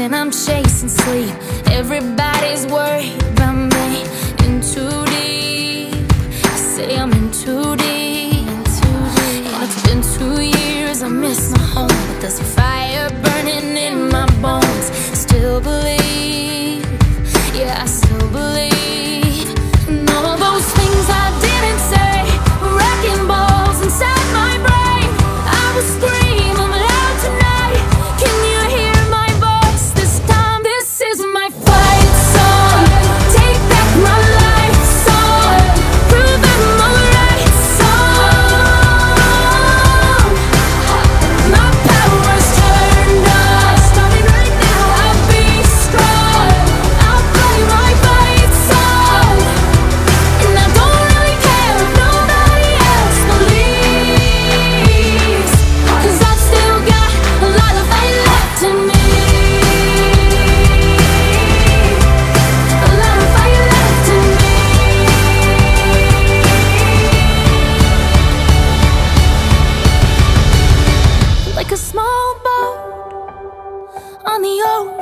and I'm chasing sleep. Everybody's worried about me. In too deep. Say I'm in too deep. And it's been two years, I miss my home. But there's a fire burning in my bones. Still believe,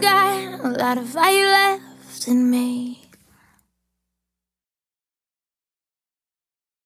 got a lot of fire left in me.